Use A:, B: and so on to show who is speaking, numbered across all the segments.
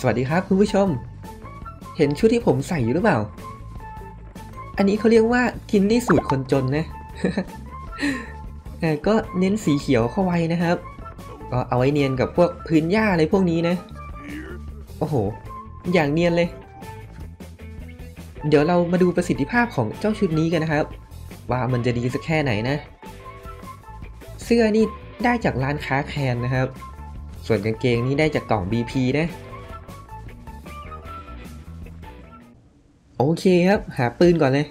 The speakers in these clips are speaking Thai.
A: สวัสดีครับคุณผู้ชม เห็นชุดที่ผมใส่อยู่หรือเปล่า อันนี้เขาเรียกว่ากินนี่สูตรคนจนนะเอ่ก็เน้นสีเขียวเข้าไว้นะครับ ก็เอาไว้เนียนกับพวกพื้นหญ้าอะไรพวกนี้นะ โอ้โห อย่างเนียนเลย เดี๋ยวเรามาดูประสิทธิภาพของเจ้าชุดนี้กันนะครับ ว่ามันจะดีสักแค่ไหนนะ เสื้อนี่ได้จากร้านค้าแคนนะครับ ส่วนกางเกงนี่ได้จากกล่อง BP นะ โอเคครับ หาปืนก่อนเลย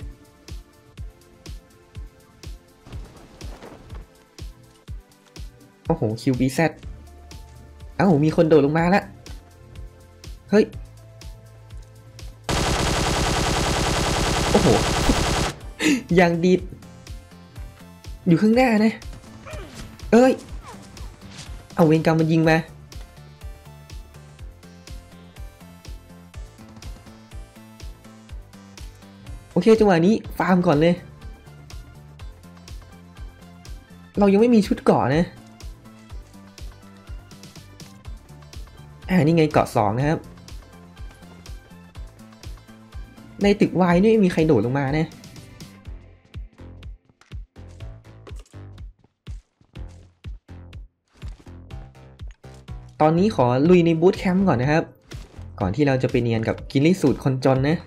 A: โอ้โห QBZ เอ้ามีคนโดดลงมาแล้วเฮ้ย โอ้โห ยังดีด อยู่ข้างหน้านะ เอ้ย เอาเวรกรรมมันยิงมา โอเคจังหวะนี้ฟาร์มก่อนเลย เรายังไม่มีชุดเกาะนะอ่านี่ไงเกาะสองนะครับ ในตึกวายนี่มีใครโดดลงมานะตอนนี้ขอลุยในบูธแคมป์ก่อนนะครับ ก่อนที่เราจะไปเนียนกับกินลี่สูตรคนจนนะ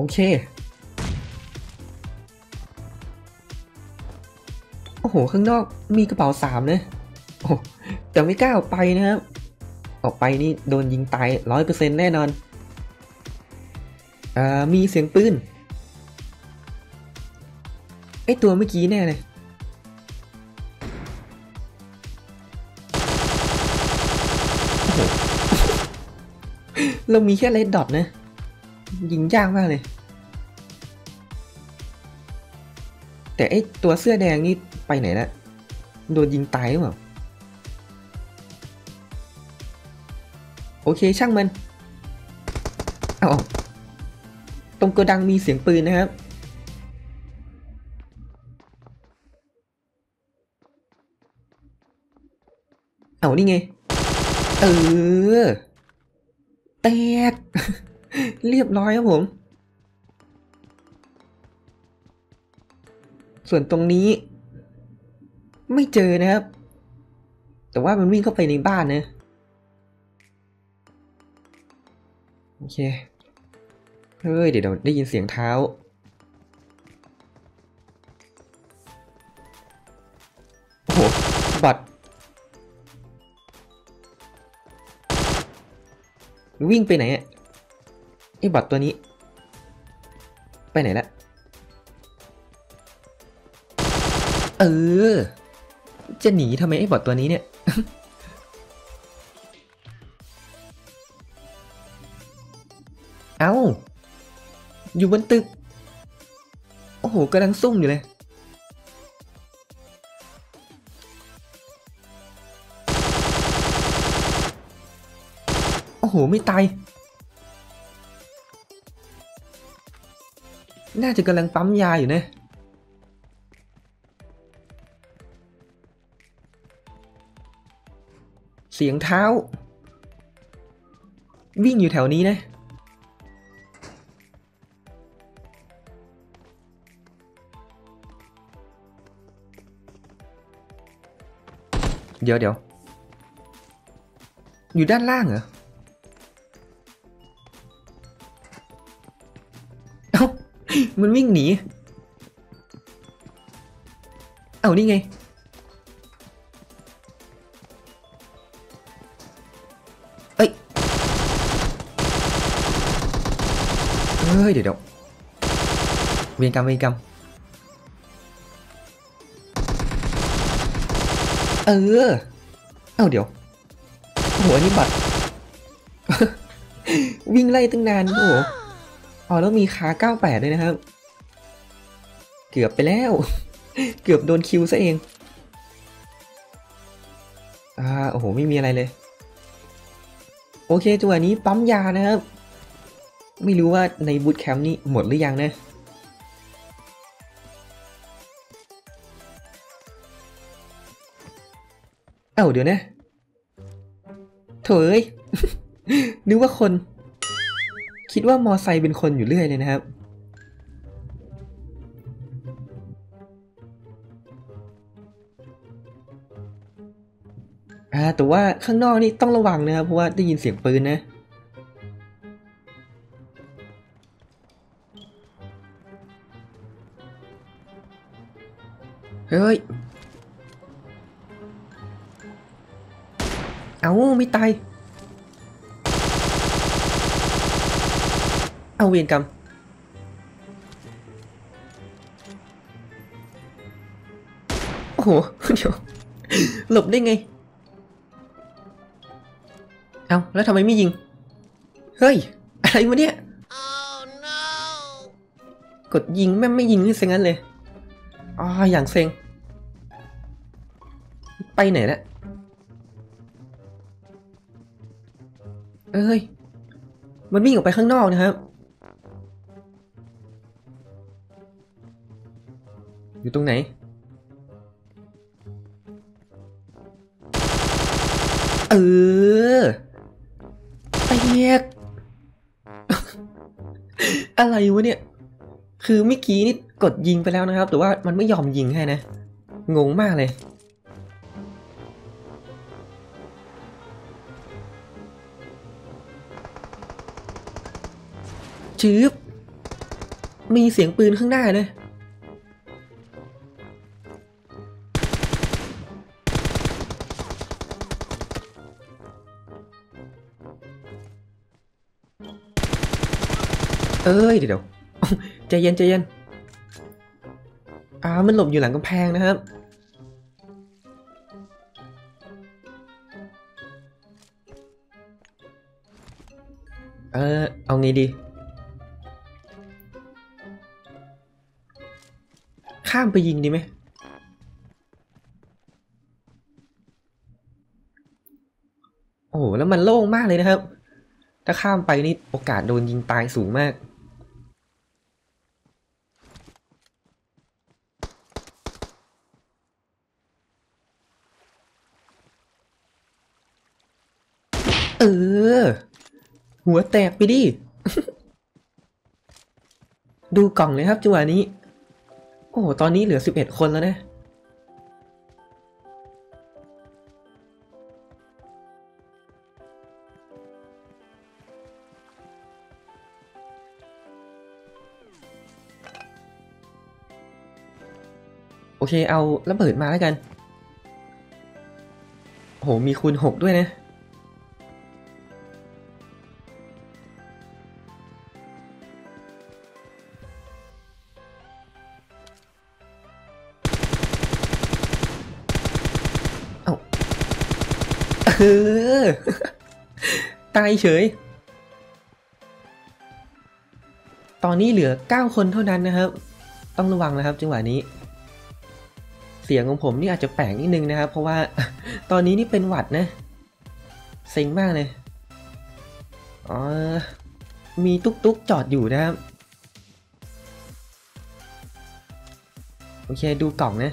A: โอเค โอ้โห ข้างนอกมีกระเป๋าสามนะโอ้แต่ไม่กล้าออกไปนะครับ ออกไปนี่โดนยิงตายร้อยเปอร์เซ็นต์แน่นอนอ่ามีเสียงปืน ไอตัวเมื่อกี้แน่เลยเรามีแค่เลดดอทนะ ยิงยากมากเลย แต่ไอตัวเสื้อแดงนี่ไปไหนละโดนยิงตายหรือเปล่าโอเคช่างมันเอาเอาตรงโกดังมีเสียงปืนนะครับเอานี่ไง เออ แตก เรียบร้อยครับผม ส่วนตรงนี้ ไม่เจอนะครับ แต่ว่ามันวิ่งเข้าไปในบ้านนะ โอเค เฮ้ย เดี๋ยวได้ยินเสียงเท้าโอ้โหบัตรวิ่งไปไหนอะ ไอ้บอทตัวนี้ ไปไหนละเออ จะหนีทำไมไอ้บอทตัวนี้เนี่ย เอา้า อยู่บนตึก โอ้โหกำลังซุ่มอยู่เลย โอ้โห ไม่ตาย น่าจะกำลังปั๊มยาอยู่นะเสียงเท้า วิ่งอยู่แถวนี้นะ เดี๋ยวเดี๋ยว อยู่ด้านล่างเหรอ มันวิ่งหนี เอ้านี่ไง เอ้ย เฮ้ย เดี๋ยวเดี๋ยวเวรกรรมเวรกรรมเออ เอ้าเดี๋ยวโอ้โหอันนี้บัตร วิ่งไล่ตั้งนานโอ้โห อ๋อแล้วมีขา 98 ด้วยนะครับ เกือบไปแล้ว เกือบโดนคิวซะเอง อ่า โอ้โห ไม่มีอะไรเลย โอเคจังหวะนี้ปั๊มยานะครับ ไม่รู้ว่าในบูตแคมป์นี้หมดหรือยังนะเอ้าเดี๋ยวนะ โถอยนึกว่าคน คิดว่ามอไซค์เป็นคนอยู่เรื่อยเลยนะครับ อ่า แต่ว่าข้างนอกนี่ต้องระวังนะครับ เพราะว่าได้ยินเสียงปืนนะ เฮ้ย เอาไม่ตาย เอาเวรกรรมโอ้โหเดี๋ยวหลบได้ไง เอาแล้วทำไมไม่ยิง เฮ้ย อะไรวะเนี่ย กดยิงแม่ไม่ยิงนี่ซะงั้นเลยอ๋ออย่างเซ็ง ไปไหนละเอ้ย มันวิ่งออกไปข้างนอกนะครับ อยู่ตรงไหน เออไปแยกอะไรวะเนี่ย คือเมื่อกี้นี่กดยิงไปแล้วนะครับ แต่ว่ามันไม่ยอมยิงให้นะ งงมากเลยชืบมีเสียงปืนข้างหน้าเลย อ้ยเดี๋ยวใจเย็นใจเย็นอ่ามันหลบอยู่หลังกำแพงนะครับเออเอาไงดี ข้ามไปยิงดีไหมโอ้โหแล้วมันโล่งมากเลยนะครับ ถ้าข้ามไปนี่โอกาสโดนยิงตายสูงมาก เออ หัวแตกไปดิ ดูกล่องเลยครับจังหวะนี้ โอ้โห ตอนนี้เหลือ11คนแล้วนะ โอเค เอาระเบิดมาแล้วกัน โห มีคูณ6ด้วยนะ ออ ตายเฉย ตอนนี้เหลือ 9 คนเท่านั้นนะครับ ต้องระวังนะครับจังหวะนี้ เสียงของผมนี่อาจจะแปลกนิดนึงนะครับ เพราะว่าตอนนี้นี่เป็นหวัดนะ เซ็งมากเลย อ๋อ มีตุ๊กตุ๊กจอดอยู่นะครับ โอเค ดูกล่องนะ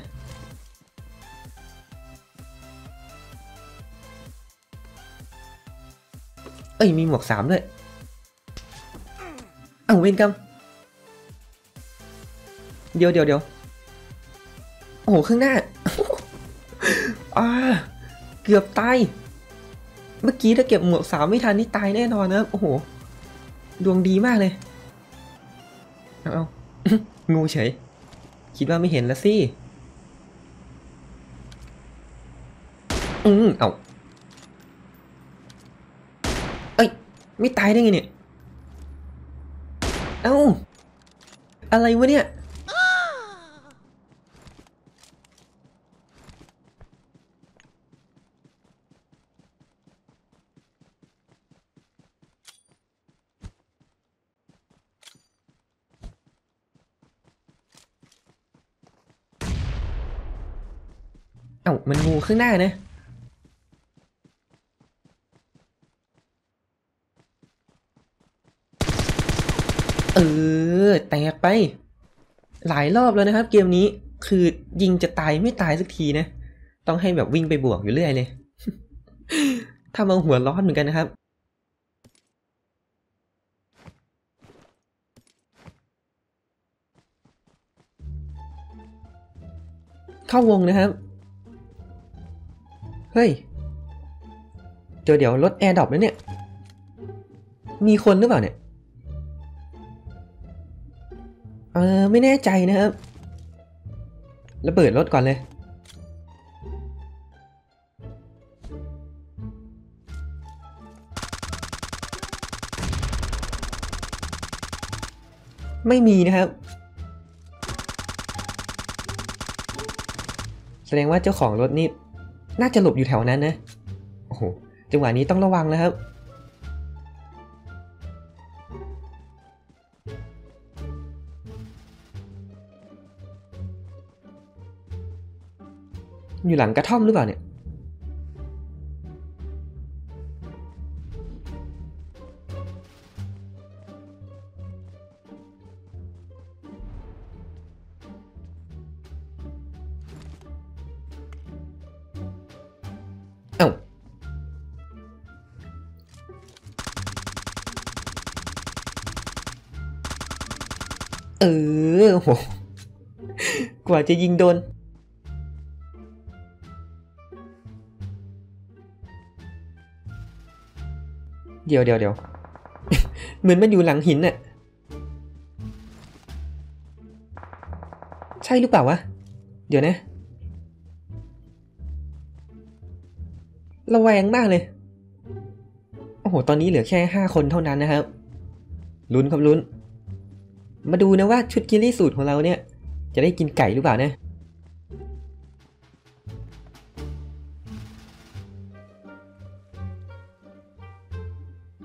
A: เอ้ยมีหมวกสามด้วยอ้าเวนกรรมเดี๋ยวเดี๋ยวเดี๋ยวโอ้โหข้างหน้าอ่าเกือบตาย เมื่อกี้ถ้าเก็บหมวกสามไม่ทันนี่ตายแน่นอนนะครับ โอ้โห ดวงดีมากเลย เอาเอางูเฉย คิดว่าไม่เห็นแล้วสิ อืมเอาเอ้ย ไม่ตายได้ไงเนี่ย เอ้า อะไรวะเนี่ย เอ้า มันงูข้างหน้านะ เออ แต กไป หลายรอบแล้วนะครับ เกมนี้คือยิงจะตายไม่ตายสักทีนะ ต้องให้แบบวิ่งไปบวกอยู่เรื่อยเลยทำเอาหัวร้อนเหมือนกันนะครับเข้าวงนะครับ เฮ้ยเดี๋ยวเดี๋ยวรถ airdrop แล้วเนี่ย มีคนหรือเปล่าเนี่ย เออไม่แน่ใจนะครับระเบิดรถก่อนเลยไม่มีนะครับ แสดงว่าเจ้าของรถนี่ น่าจะหลบอยู่แถวนั้นนะ โอ้โห จังหวะนี้ต้องระวังนะครับ อยู่หลังกระท่อมหรือเปล่าเนี่ย เอ้า เออโหกว่าจะยิงโดน เดี๋ยวเดี๋ยวเดี๋ยวเหมือนมันอยู่หลังหินน่ะ ใช่หรือเปล่าวะ เดี๋ยวนะ ระแวงมากเลย โอ้โห ตอนนี้เหลือแค่ห้าคนเท่านั้นนะครับ ลุ้นครับลุ้น มาดูนะว่าชุดกินลี่สูตรของเราเนี่ย จะได้กินไก่หรือเปล่านะ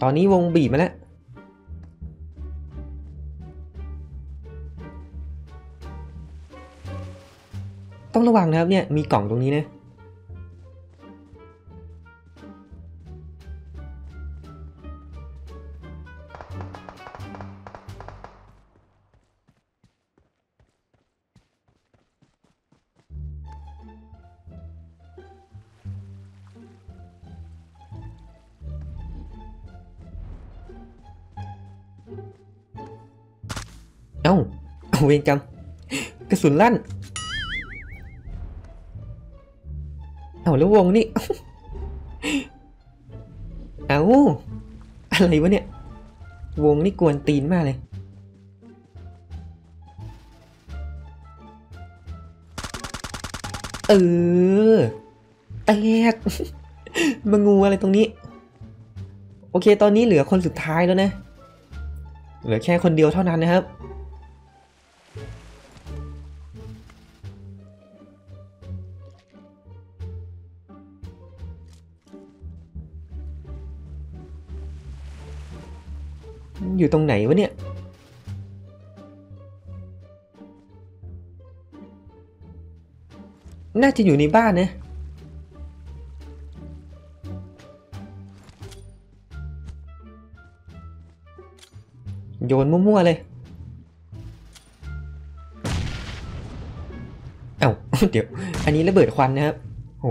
A: ตอนนี้วงบีบมาแล้ว ต้องระวังนะครับเนี่ย มีกล่องตรงนี้นะ เวรกรรมกระสุนลั่น เอาแล้ววงนี่ เอาอะไรวะเนี่ย วงนี่กวนตีนมากเลย เออ แตกมางูอะไรตรงนี้ โอเค ตอนนี้เหลือคนสุดท้ายแล้วนะ เหลือแค่คนเดียวเท่านั้นนะครับ อยู่ตรงไหนวะเนี่ย น่าจะอยู่ในบ้านนะโยนมั่วๆเลย เอ้า เดี๋ยว อันนี้ระเบิดควันนะครับ โห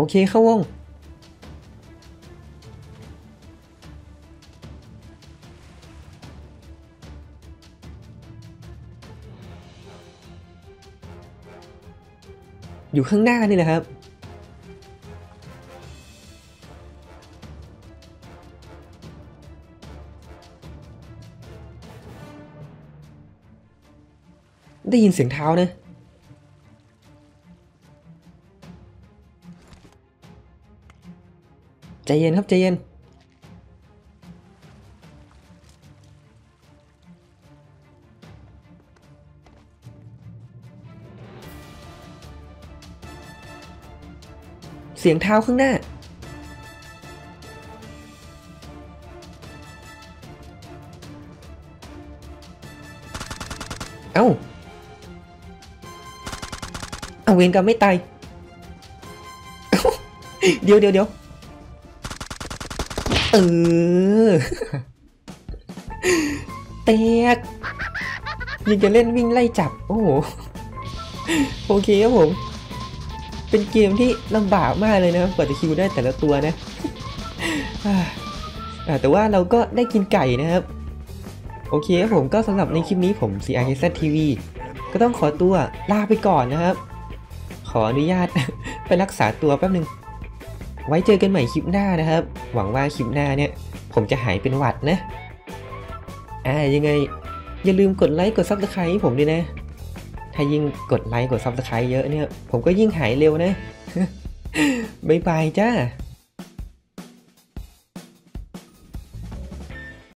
A: อเคเข้าวง อยู่ข้างหน้านี่แหละครับได้ยินเสียงเท้านะ ใจเย็นครับใจเย็นเสียงเท้าข้างหน้า เอ้า เอาเวรกรรมไม่ตาย เดี๋ยวเดี๋ยวเดี๋ยว เออแตกยังจะเล่นวิ่งไล่จับ โอ้โห โอเคครับผม เป็นเกมที่ลำบากมากเลยนะครับกว่าจะคิวได้แต่ละตัวนะแต่ว่าเราก็ได้กินไก่นะครับ โอเคครับผมก็สำหรับในคลิปนี้ผม CRKZ TV ก็ต้องขอตัวลาไปก่อนนะครับ ขออนุญาตไปรักษาตัวแป๊บนึง ไว้เจอกันใหม่คลิปหน้านะครับ หวังว่าคลิปหน้าเนี่ย ผมจะหายเป็นหวัดนะ อ่ายังไง อย่าลืมกดไลค์กด subscribe ให้ผมด้วยนะ ถ้ายิ่งกดไลค์กด subscribe เยอะเนี่ย ผมก็ยิ่งหายเร็วนะ บ๊ายบายจ้า